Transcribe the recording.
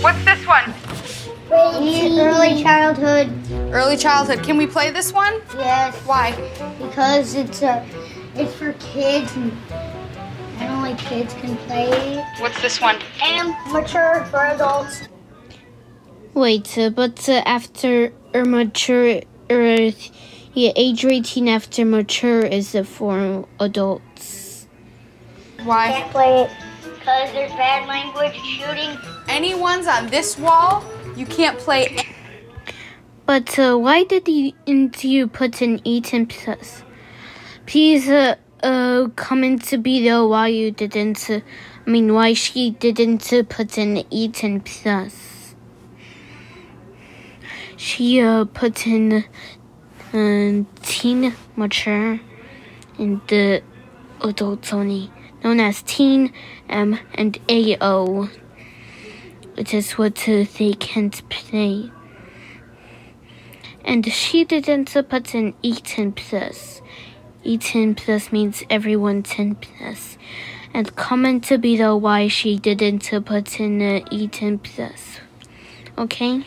What's this one? Early childhood, Early childhood. Can we play this one? yes, Why? because it's uh, it's for kids and, and only kids can play it. What's this one? And mature for adults. Wait, uh, but uh, after uh, mature, uh, yeah, age 18 after mature is uh, for adults. Why? Can't play it because there's bad language, shooting. Anyone's on this wall, you can't play. But uh, why did you, didn't you put an 18 plus? Please uh, uh, comment below why you didn't, uh, I mean, why she didn't uh, put an 18 plus. She uh, put in uh, teen mature and the adults only, known as teen M and AO. which is what they can't play. And she didn't put in 18 plus. 18 plus means everyone 10 plus. And comment below why she didn't put in uh, 18 plus. Okay?